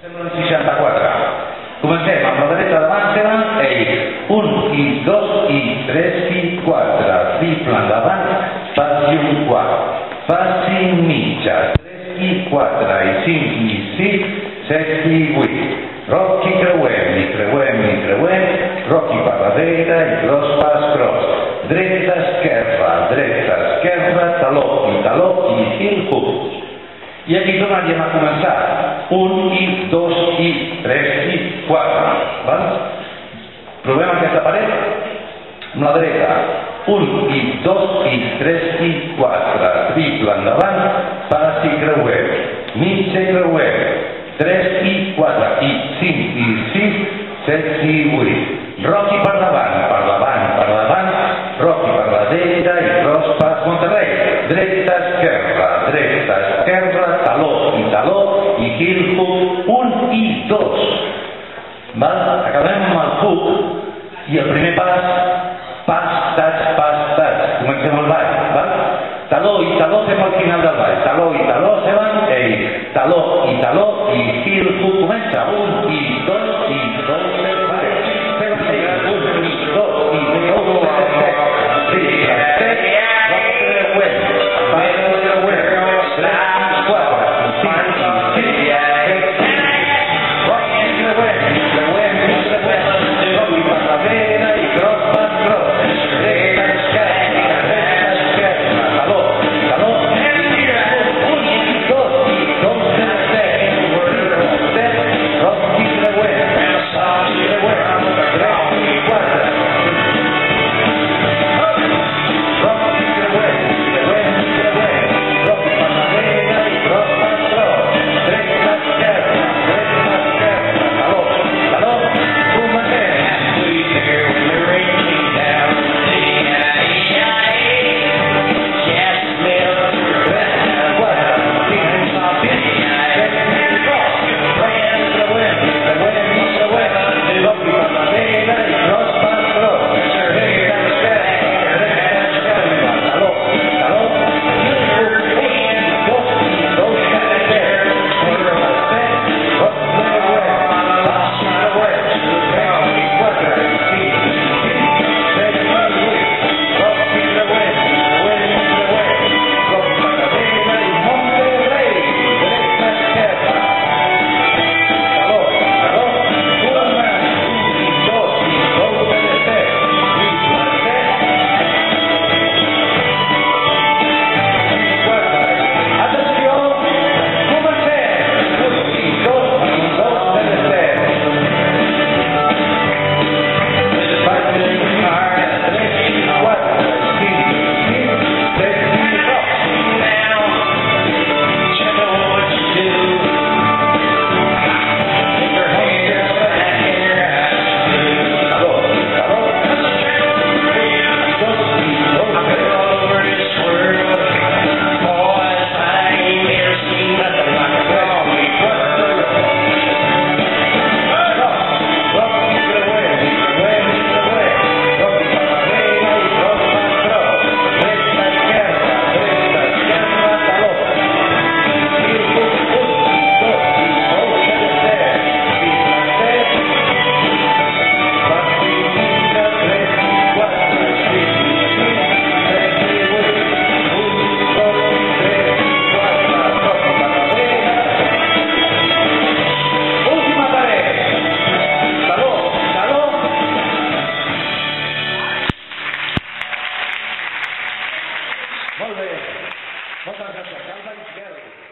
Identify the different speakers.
Speaker 1: Sembla un 64. Comencem amb la dreta davant seva, ell. Un i dos i tres i quatre. Triple endavant, passi un quart. Passi mitja. Tres i quatre i cinc i sis, set i vuit. Rocchi creuem i creuem i creuem, per la dreta i cross pas cross. Dreta, esquerra, dreta, esquerra, taló i taló i heel hook. I aquí tornaríem a. Un i dos i tres i quatre. Val? Provem aquesta paret amb la dreta. Un i dos i tres i quatre. Triple endavant, pas i creuem. Mitja i creuem. Tres i quatre. I cinc i sis, set i vuit. Davant, per davant, per Dreta, esquerra, dreta, esquerra, taló i taló heel hook, un i dos. Val? Acabem amb el hook i el primer pas, Come on, come on, everybody together.